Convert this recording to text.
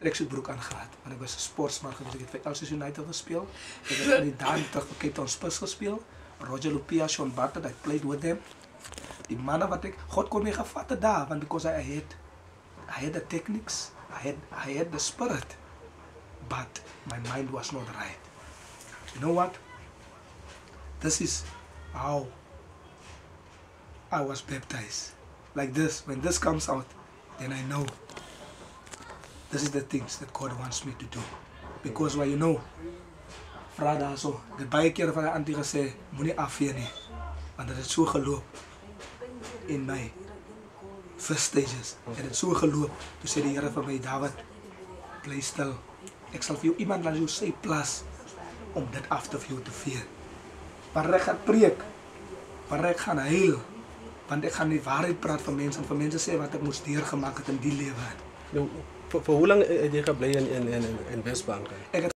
tracksuit broek aangehad want ek was 'n sportsman gewees. Ek het vir Elsies United gespeel. Ek het in die daan terug vir Cape Town Spurs gespeel. Roger Lupia, Sean Bartlett, I played with them. Die manne wat ek God kon my gevat het daar want because I had I had the techniques, I had I had the spirit. But my mind was not right. You know what? This is how I was baptized. Like this, when this comes out, then I know this is the things that God wants me to do. Because why you know, Frada so, die baie keer van die antie gesê, moenie afvee nie. Want dit het so geloop in my first stages. Het dit so geloop. Toe sê die Here vir my, David, bly stil. Ek sal vir jou iemand laat jou sê plas om dit af te vir jou te vee. Maar ek gaan preek. Maar ek gaan huil. Want ek gaan die waarheid praat vir mense en vir mense sê wat ek moes deurgemaak het in die lewe. Nou, Voor, voor hoe lang eh, eh, heb je gebleven in, in, in, in